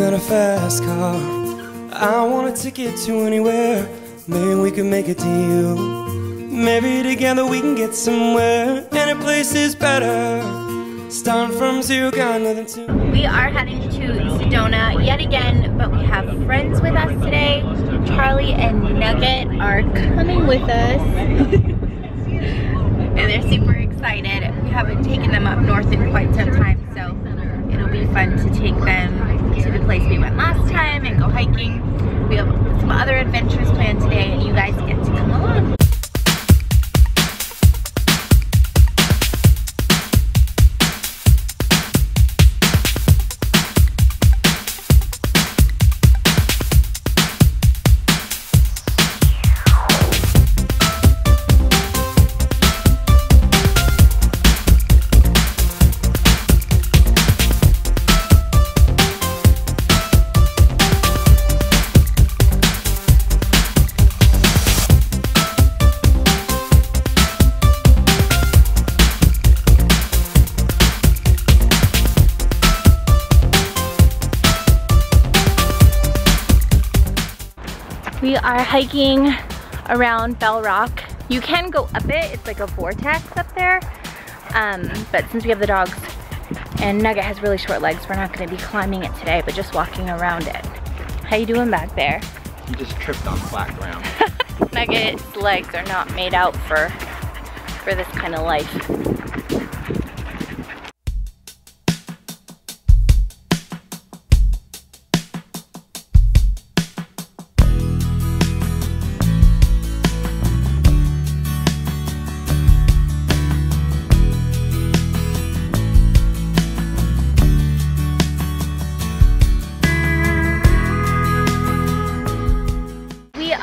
got a fast car. I want a ticket to anywhere. Maybe we can make a deal. Maybe together we can get somewhere. Any place is better. Starting from zero, got nothing to. We are heading to Sedona yet again, but we have friends with us today. Charlie and Nugget are coming with us. and they're super excited. We haven't taken them up north in quite some time, so it'll be fun to take them to the place we went last time and go hiking. We have some other adventures planned today, and you guys We are hiking around Bell Rock. You can go up it, it's like a vortex up there. Um, but since we have the dogs and Nugget has really short legs, we're not gonna be climbing it today, but just walking around it. How you doing back there? You just tripped on flat ground. Nugget's legs are not made out for, for this kind of life.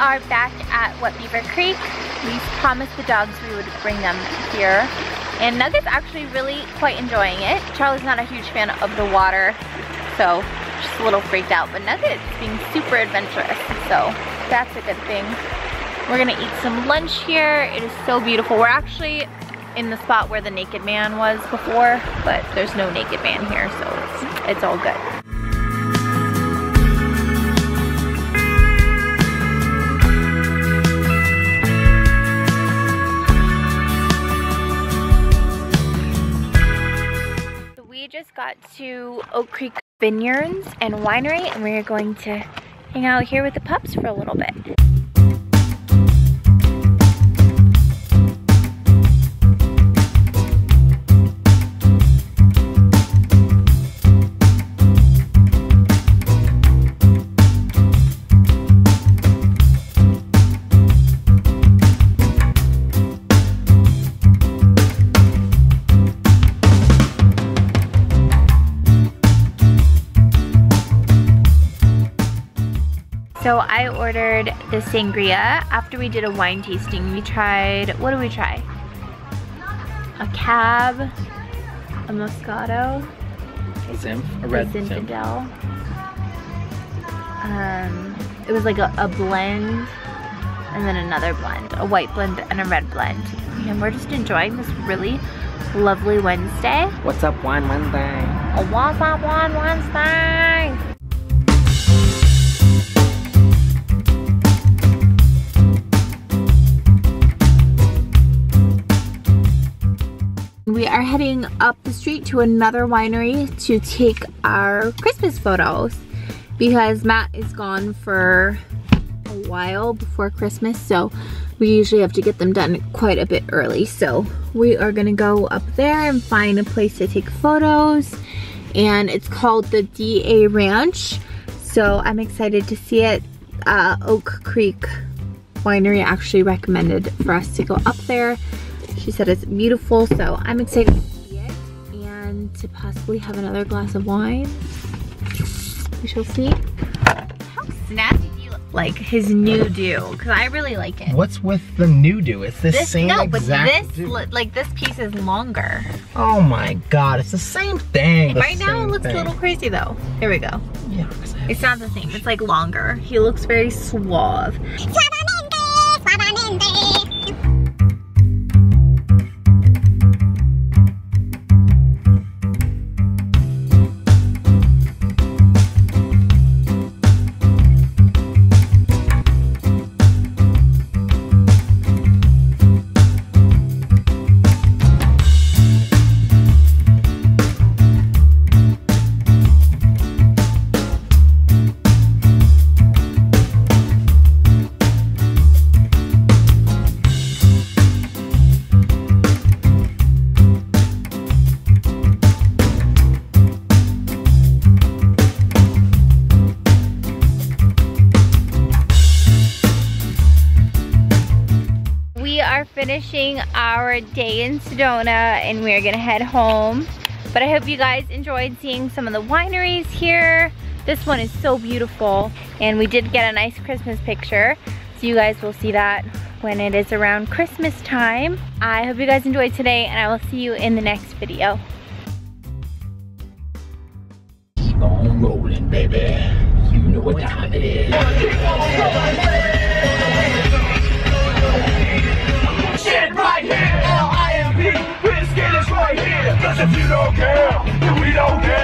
Are back at Wet Beaver Creek. We promised the dogs we would bring them here. And Nugget's actually really quite enjoying it. Charlie's not a huge fan of the water, so just a little freaked out. But Nugget's being super adventurous, so that's a good thing. We're gonna eat some lunch here. It is so beautiful. We're actually in the spot where the Naked Man was before, but there's no Naked Man here, so it's, it's all good. Got to Oak Creek Vineyards and Winery and we're going to hang out here with the pups for a little bit. So I ordered the sangria. After we did a wine tasting, we tried, what did we try? A cab, a Moscato, Zinf, a a red Zinf. Zinfandel. Um, it was like a, a blend and then another blend, a white blend and a red blend. And we're just enjoying this really lovely Wednesday. What's up, Wine Wednesday? A what's up one Wednesday? Up the street to another winery to take our Christmas photos because Matt is gone for a while before Christmas so we usually have to get them done quite a bit early. So we are gonna go up there and find a place to take photos and it's called the DA Ranch. So I'm excited to see it. Uh, Oak Creek Winery actually recommended for us to go up there. She said it's beautiful, so I'm excited to see it and to possibly have another glass of wine. We shall see. How snazzy do you look? Like his new do, because I really like it. What's with the new do? It's the This, same no, but exact this, do. li- like this piece is longer. Oh my god, it's the same thing. the right now it looks thing. a little crazy though. Here we go. Yeah, 'cause I have- It's not the same, it's like longer. He looks very suave. Finishing our day in Sedona and we're gonna head home. But I hope you guys enjoyed seeing some of the wineries here. This one is so beautiful and we did get a nice Christmas picture. So you guys will see that when it is around Christmas time. I hope you guys enjoyed today and I will see you in the next video. Rolling, baby. You know what time it is. Don't care.